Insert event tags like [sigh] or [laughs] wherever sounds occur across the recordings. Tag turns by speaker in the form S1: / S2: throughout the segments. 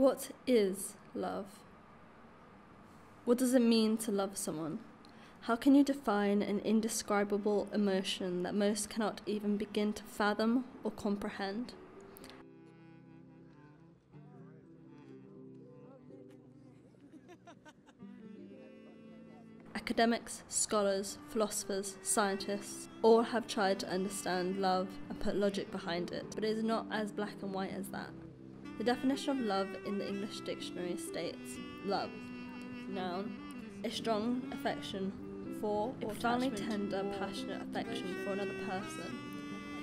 S1: What is love? What does it mean to love someone? How can you define an indescribable emotion that most cannot even begin to fathom or comprehend? [laughs] Academics, scholars, philosophers, scientists all have tried to understand love and put logic behind it, but it is not as black and white as that. The definition of love in the English dictionary states love, noun, a strong affection for or profoundly tender, passionate affection for another person,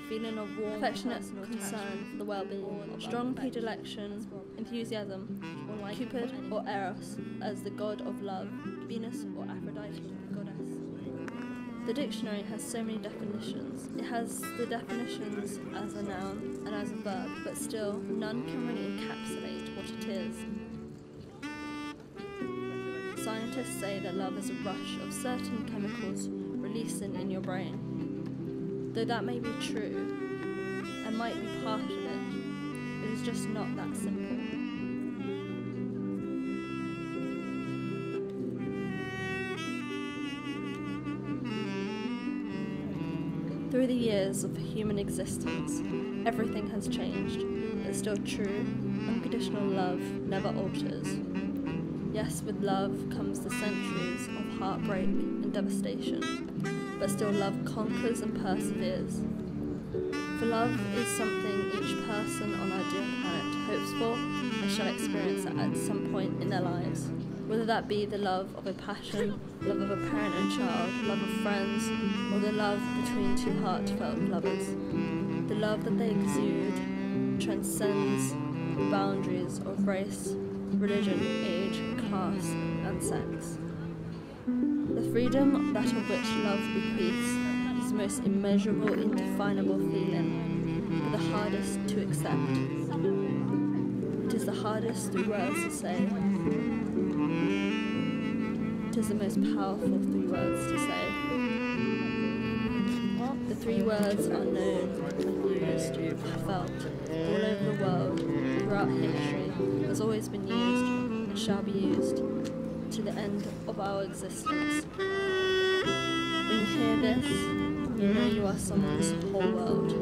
S1: a feeling of warm, affectionate concern for the well-being, strong predilection, enthusiasm, Cupid or Eros as the god of love, Venus or Aphrodite, goddess. The dictionary has so many definitions. It has the definitions as a noun and as a verb, but still, none can really encapsulate what it is. Scientists say that love is a rush of certain chemicals releasing in your brain. Though that may be true and might be part of it, it is just not that simple. Through the years of human existence, everything has changed, but still true, unconditional love never alters. Yes, with love comes the centuries of heartbreak and devastation, but still love conquers and perseveres. For love is something each person on our dear planet hopes for and shall experience at some point in their lives whether that be the love of a passion, love of a parent and child, love of friends, or the love between two heartfelt lovers. The love that they exude transcends the boundaries of race, religion, age, class, and sex. The freedom that of which love bequeaths is the most immeasurable, indefinable feeling, but the hardest to accept. It is the hardest three words to say, it is the most powerful three words to say. The three words are known and used, felt, all over the world, throughout history, has always been used, and shall be used, to the end of our existence. When you hear this, you know you are someone's whole world.